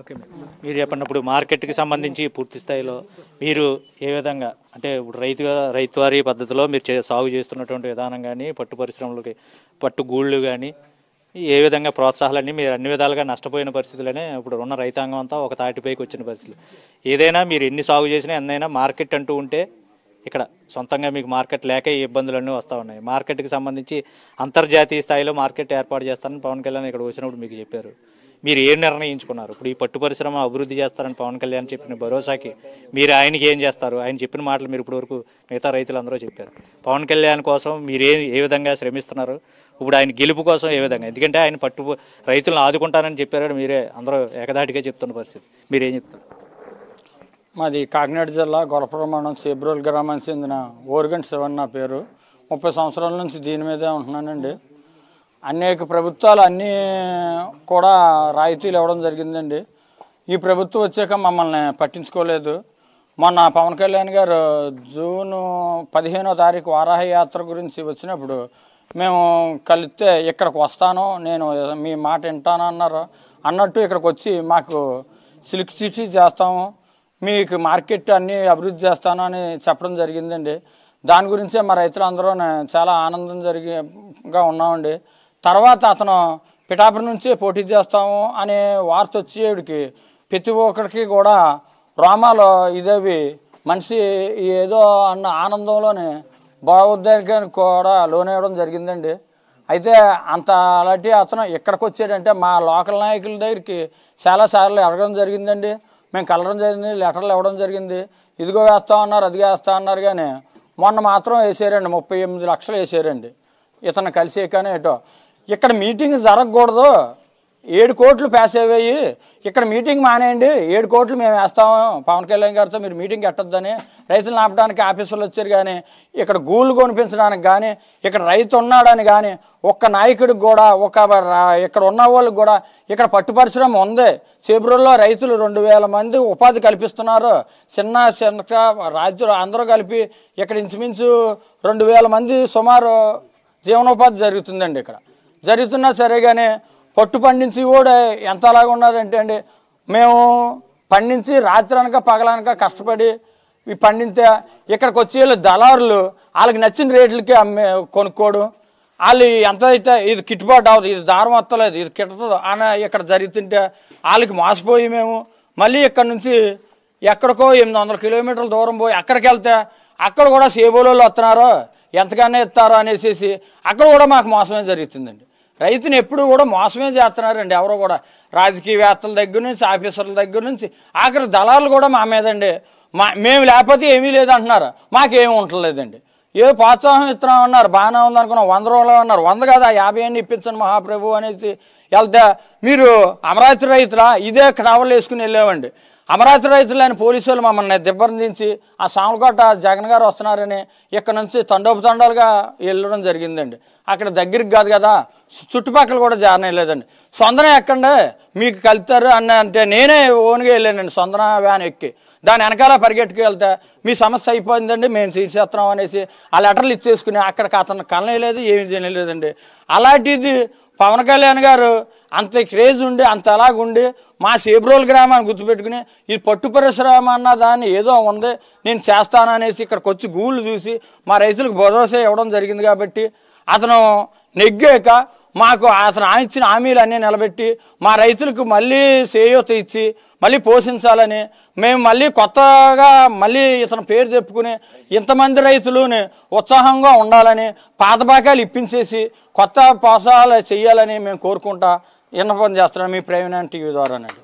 Okay మీరు మీరు చెప్పినప్పుడు మార్కెట్కి సంబంధించి పూర్తి స్థాయిలో మీరు ఏ విధంగా అంటే ఇప్పుడు రైతుగా రైతువారీ పద్ధతిలో మీరు చే- సాగు చేస్తున్నటువంటి విధానం కానీ పట్టు పరిశ్రమలకి పట్టు గూళ్ళు కానీ ఏ విధంగా ప్రోత్సాహాలన్నీ మీరు అన్ని విధాలుగా నష్టపోయిన పరిస్థితులనే ఇప్పుడు ఉన్న రైతాంగం అంతా ఒక తాటిపైకి వచ్చిన పరిస్థితులు. ఏదైనా మీరు ఎన్ని సాగు చేసినా ఎన్నైనా మార్కెట్ అంటూ ఉంటే ఇక్కడ సొంతంగా మీకు మార్కెట్ లేక ఈ ఇబ్బందులన్నీ వస్తూ ఉన్నాయి. మార్కెట్కి సంబంధించి అంతర్జాతీయ స్థాయిలో మార్కెట్ ఏర్పాటు చేస్తానని పవన్ కళ్యాణ్ ఇక్కడ వచ్చినప్పుడు మీకు చెప్పారు. మీరు ఏం నిర్ణయించుకున్నారు? ఇప్పుడు ఈ పట్టు పరిశ్రమ అభివృద్ధి చేస్తారని పవన్ కళ్యాణ్ చెప్పిన భరోసాకి మీరు ఆయనకి ఏం చేస్తారు? ఆయన చెప్పిన మాటలు మీరు ఇప్పటివరకు మిగతా రైతులందరూ చెప్పారు. పవన్ కళ్యాణ్ కోసం మీరు ఏ ఏ విధంగా శ్రమిస్తున్నారు? ఇప్పుడు ఆయన గెలుపు కోసం ఏ విధంగా? ఎందుకంటే ఆయన పట్టు రైతులను ఆదుకుంటానని చెప్పారు మీరే అందరూ ఏకదాటిగా చెప్తున్న పరిస్థితి. మీరేం చెప్తారు? మాది కాకినాడ జిల్లా గొలపురం మండలం సేబ్రోల్ గ్రామానికి చెందిన ఓర్గంట్ శివన్ నా పేరు. ముప్పై సంవత్సరాల నుంచి దీని మీదే ఉంటున్నానండి. అనేక ప్రభుత్వాలు అన్నీ కూడా రాయితీలు ఇవ్వడం జరిగిందండి. ఈ ప్రభుత్వం వచ్చాక మమ్మల్ని పట్టించుకోలేదు. మొన్న పవన్ కళ్యాణ్ గారు జూను పదిహేనో తారీఖు వారాహ యాత్ర గురించి వచ్చినప్పుడు మేము కలిస్తే ఇక్కడికి వస్తాను నేను మీ మాట వింటాను అన్నారు. అన్నట్టు ఇక్కడికి వచ్చి మాకు సిల్క్ సిటీ చేస్తాము మీకు మార్కెట్ అన్నీ అభివృద్ధి చేస్తాను అని చెప్పడం జరిగిందండి. దాని గురించే మా రైతులందరూ చాలా ఆనందం జరిగిగా ఉన్నామండి. తర్వాత అతను పిఠాపురం నుంచే పోటీ చేస్తాము అనే వార్త వచ్చేవిడికి ప్రతి ఒక్కరికి కూడా రోమాలో ఇదేవి మనిషి ఏదో అన్న ఆనందంలోనే భావోద్వేగానికి కూడా లోనేయడం జరిగిందండి. అయితే అంత అలాంటి అతను ఇక్కడికి వచ్చాడంటే మా లోకల్ నాయకుల దగ్గరికి చాలాసార్లు అడగడం జరిగిందండి. మేము కలడం జరిగింది లెటర్లు ఇవ్వడం జరిగింది. ఇదిగో వేస్తా ఉన్నారు అది వేస్తా అన్నారు కానీ మొన్న మాత్రం వేసారండి ముప్పై ఎనిమిది లక్షలు వేసారండి. ఇతను కలిసే కానీ ఏటో ఇక్కడ మీటింగ్ జరగకూడదు. ఏడు కోట్లు ప్యాస్ అయ్యాయి ఇక్కడ మీటింగ్ మానేయండి. ఏడు కోట్లు మేము వేస్తాము పవన్ కళ్యాణ్ గారితో మీరు మీటింగ్ పెట్టొద్దని రైతులు ఆపడానికి ఆఫీసులు వచ్చారు కానీ ఇక్కడ గూళ్ళు కొనిపించడానికి కానీ ఇక్కడ రైతు ఉన్నాడని కానీ ఒక్క నాయకుడికి కూడా ఒక ఇక్కడ ఉన్న వాళ్ళకి కూడా ఇక్కడ పట్టు పరిశ్రమ ఉంది. చేబ్రోల్లో రైతులు రెండు వేల మంది ఉపాధి కల్పిస్తున్నారు. చిన్న చిన్న రాజ్యులు అందరూ కలిపి ఇక్కడ ఇంచుమించు రెండు వేల మంది సుమారు జీవనోపాధి జరుగుతుందండి ఇక్కడ. జరుగుతున్నా సరే కానీ పట్టు పండించి కూడా ఎంత అలాగా ఉన్నారంటే అండి మేము పండించి రాత్రి అనక పగలనక కష్టపడి ఇవి పండితే ఇక్కడికి వచ్చి వీళ్ళు దళారులు వాళ్ళకి నచ్చిన రేట్లకి అమ్మే కొనుక్కోవడం. వాళ్ళు ఎంత అయితే ఇది కిట్టుబాటు అవ్వదు ఇది దారం వస్తలేదు ఇది కిట్టదు అని ఇక్కడ జరుగుతుంటే వాళ్ళకి మోసపోయి మేము మళ్ళీ ఇక్కడ నుంచి ఎక్కడికో ఎనిమిది వందల కిలోమీటర్ల దూరం పోయి అక్కడికి వెళ్తే అక్కడ కూడా సేబోలోళ్ళు వస్తున్నారు ఎంతగానే ఇస్తారు అనేసి అక్కడ కూడా మాకు మోసమే జరుగుతుందండి. రైతుని ఎప్పుడు కూడా మోసమే చేస్తున్నారండి ఎవరు కూడా. రాజకీయవేత్తల దగ్గర నుంచి ఆఫీసర్ల దగ్గర నుంచి ఆఖరి దళాలు కూడా మా మీదండి. మా మేము లేకపోతే ఏమీ లేదంటున్నారు. మాకేమీ ఉండలేదండి ఏ ప్రోత్సాహం ఇస్తున్నాం అన్నారు. బాగానే ఉందనుకున్నాం. వంద రోజులు అన్నారు. వంద కదా యాభై అని ఇప్పించండి మహాప్రభు అనేసి వెళ్తే మీరు అమరావతి రైతులా? ఇదే కడవలు వేసుకుని వెళ్ళామండి. అమరావతి రైతులని పోలీసులు మమ్మల్ని దిబ్బందించి ఆ సామలకోట జగన్ గారు వస్తున్నారని ఇక్కడ నుంచి తండోపు తండాలుగా వెళ్ళడం జరిగిందండి. అక్కడ దగ్గరికి కాదు కదా చుట్టుపక్కల కూడా జారనేలేదండి సొందన ఎక్కండి మీకు కలుతారు అన్న అంటే నేనే ఓన్గా వెళ్ళానండి సొందన వ్యాన్ ఎక్కి. దాని వెనకాల పరిగెట్టుకు వెళ్తే మీ సమస్య అయిపోయిందండి మేము తీర్చేస్తున్నాం అనేసి ఆ లెటర్లు ఇచ్చేసుకుని అక్కడికి అతను కనలేదు ఏమి చేయలేదండి. అలాంటిది పవన్ కళ్యాణ్ గారు అంత క్రేజ్ ఉండి అంత అలాగుండి మా సేబ్రోల్ గ్రామాన్ని గుర్తుపెట్టుకుని ఈ పట్టు పరిశ్రమ అన్న దాన్ని ఏదో ఉంది నేను చేస్తాను అనేసి ఇక్కడికి వచ్చి గూళ్ళు చూసి మా రైతులకు భరోసా ఇవ్వడం జరిగింది కాబట్టి అతను నెగ్గాక మాకు అతను ఆయించిన ఇచ్చిన హామీలు అన్నీ నిలబెట్టి మా రైతులకు మళ్ళీ సేయూత ఇచ్చి మళ్ళీ పోషించాలని మేము మళ్ళీ కొత్తగా మళ్ళీ ఇతని పేరు చెప్పుకుని ఇంతమంది రైతులుని ఉత్సాహంగా ఉండాలని పాతబాకాలు ఇప్పించేసి కొత్త పోషాలు చేయాలని మేము కోరుకుంటా. విన్నపం చేస్తున్నాం మీ ప్రేమ టీవీ ద్వారానండి